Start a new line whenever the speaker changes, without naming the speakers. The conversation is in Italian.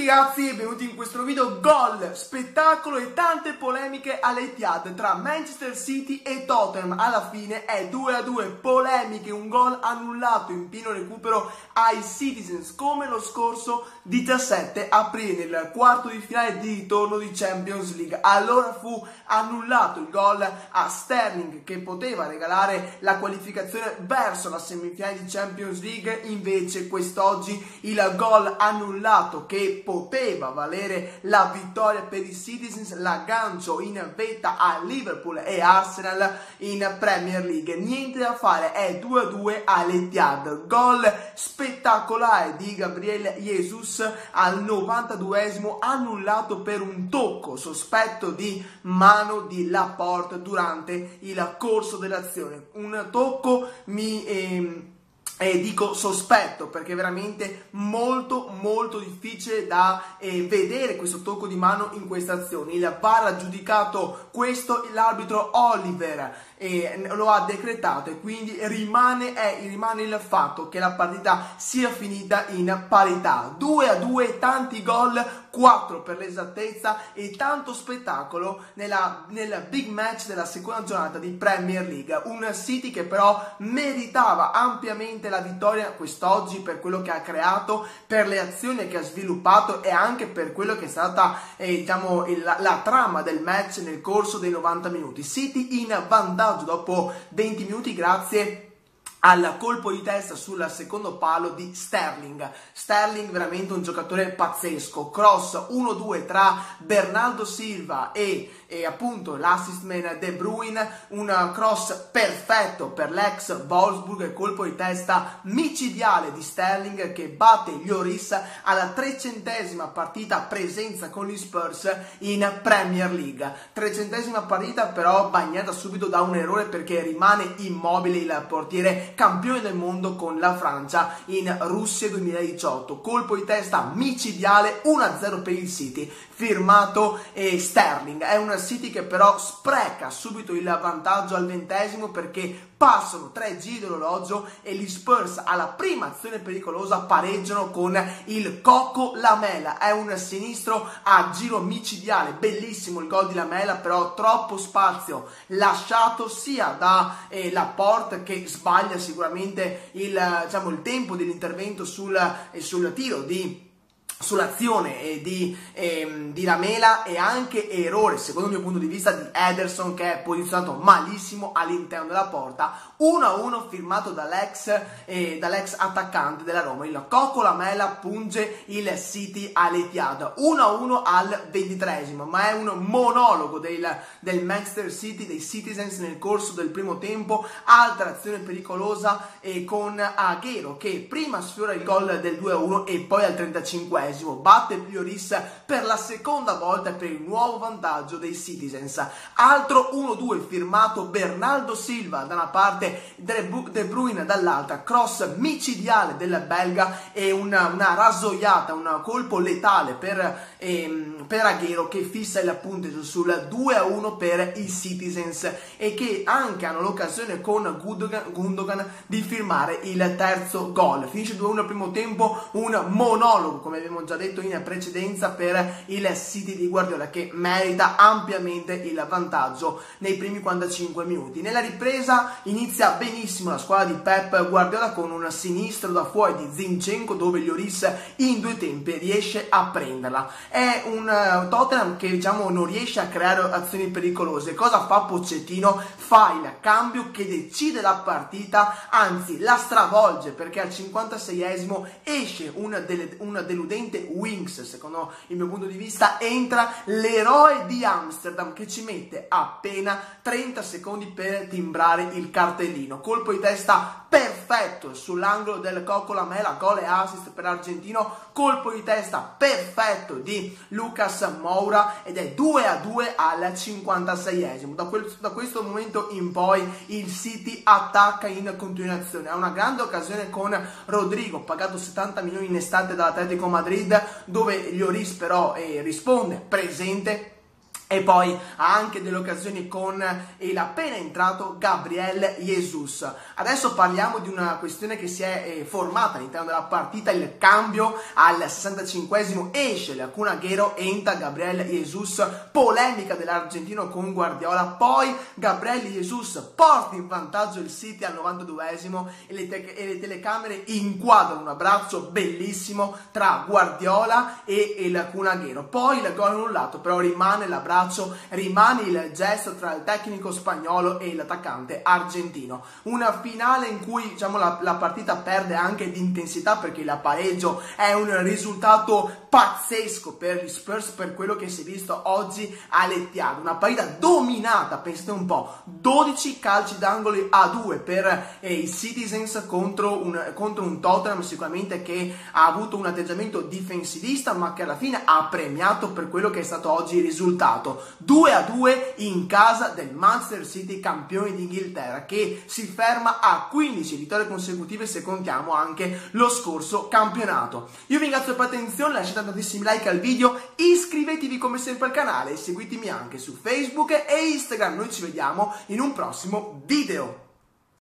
tutti ragazzi e benvenuti in questo video. Gol, spettacolo e tante polemiche all'Etihad tra Manchester City e Tottenham. Alla fine è 2 a 2 polemiche, un gol annullato in pieno recupero ai Citizens Come lo scorso 17 aprile nel quarto di finale di ritorno di Champions League. Allora fu annullato il gol a Sterling che poteva regalare la qualificazione verso la semifinale di Champions League. Invece quest'oggi il gol annullato che poteva valere la vittoria per i Citizens, l'aggancio in vetta a Liverpool e Arsenal in Premier League. Niente da fare, è 2-2 all'Etihad. Gol spettacolare di Gabriele Jesus al 92esimo annullato per un tocco sospetto di mano di Laporte durante il corso dell'azione. Un tocco mi... Eh, e dico sospetto perché è veramente molto molto difficile da eh, vedere questo tocco di mano in questa azione. Il VAR ha giudicato questo l'arbitro Oliver e lo ha decretato e quindi rimane, è, rimane il fatto che la partita sia finita in parità. 2 a 2 tanti gol 4 per l'esattezza e tanto spettacolo nella, nel big match della seconda giornata di Premier League. Un City che però meritava ampiamente la vittoria quest'oggi per quello che ha creato per le azioni che ha sviluppato e anche per quello che è stata eh, diciamo la, la trama del match nel corso dei 90 minuti. City in vantaggio vantaggio dopo 20 minuti grazie al colpo di testa sul secondo palo di Sterling. Sterling veramente un giocatore pazzesco. Cross 1-2 tra Bernardo Silva e, e appunto l'assist man De Bruyne, un cross perfetto per l'ex Wolfsburg, colpo di testa micidiale di Sterling che batte gli Oris alla trecentesima partita presenza con gli Spurs in Premier League. Trecentesima partita però bagnata subito da un errore perché rimane immobile il portiere campione del mondo con la Francia in Russia 2018. Colpo di testa micidiale 1-0 per il City, firmato eh, Sterling. È un City che però spreca subito il vantaggio al ventesimo perché passano tre giri d'orologio e gli Spurs alla prima azione pericolosa pareggiano con il Cocco Lamela. È un sinistro a giro micidiale, bellissimo il gol di Lamela, però troppo spazio lasciato sia da eh, Laporte che sbaglia sicuramente il, diciamo, il tempo dell'intervento sul, eh, sul tiro di sull'azione di, eh, di Lamela e anche errore, secondo il mio punto di vista, di Ederson che è posizionato malissimo all'interno della porta. 1-1 firmato dall'ex, eh, dall'ex attaccante della Roma. Il Coco Lamela punge il City all'Etihad. 1-1 al ventitresimo, ma è un monologo del, del Manchester City, dei Citizens nel corso del primo tempo. Altra azione pericolosa eh, con Aghero che prima sfiora il gol del 2-1 e poi al 35 ventesimo batte Prioris per la seconda volta per il nuovo vantaggio dei Citizens. Altro 1-2 firmato Bernardo Silva da una parte, De Bruyne dall'altra, cross micidiale del belga e una, una rasoiata, un colpo letale per, ehm, per Aghero che fissa il punteggio sul 2-1 per i Citizens e che anche hanno l'occasione con Gundogan, Gundogan di firmare il terzo gol. Finisce 2-1 al primo tempo, un monologo come abbiamo abbiamo già detto in precedenza per il City di Guardiola che merita ampiamente il vantaggio nei primi 45 minuti. Nella ripresa inizia benissimo la squadra di Pep Guardiola con un sinistro da fuori di Zinchenko dove Lloris in due tempi riesce a prenderla. È un uh, Tottenham che diciamo non riesce a creare azioni pericolose. Cosa fa Pocettino? Fa il cambio che decide la partita, anzi la stravolge perché al 56esimo esce un, del- un deludente veramente Wings, secondo il mio punto di vista, entra l'eroe di Amsterdam che ci mette appena 30 secondi per timbrare il cartellino. Colpo di testa perfetto sull'angolo del Cocco Lamela, gol e assist per l'argentino, colpo di testa perfetto di Lucas Moura ed è 2 a 2 al 56esimo. Da, quel, da questo momento in poi il City attacca in continuazione. Ha una grande occasione con Rodrigo, pagato 70 milioni in estate dall'Atletico Madrid Madrid dove Lloris però eh, risponde presente e poi ha anche delle occasioni con il appena entrato Gabriel Jesus. Adesso parliamo di una questione che si è eh, formata all'interno della partita, il cambio al 65esimo esce l'Acun Aguero, entra Gabriel Jesus, polemica dell'argentino con Guardiola, poi Gabriel Jesus porta in vantaggio il City al 92esimo e le, te- e le telecamere inquadrano un abbraccio bellissimo tra Guardiola e Kun Aguero. Poi il gol annullato, però rimane l'abbraccio braccio rimane il gesto tra il tecnico spagnolo e l'attaccante argentino. Una finale in cui diciamo, la, la partita perde anche di intensità perché il pareggio è un risultato pazzesco per gli Spurs per quello che si è visto oggi all'Etihad. Una partita dominata, pensate un po', 12 calci d'angoli a 2 per eh, i Citizens contro un, contro un Tottenham sicuramente che ha avuto un atteggiamento difensivista ma che alla fine ha premiato per quello che è stato oggi il risultato risultato 2 a 2 in casa del Manchester City campione d'Inghilterra che si ferma a 15 vittorie consecutive se contiamo anche lo scorso campionato. Io vi ringrazio per l'attenzione, lasciate tantissimi like al video, iscrivetevi come sempre al canale e seguitemi anche su Facebook e Instagram. Noi ci vediamo in un prossimo video.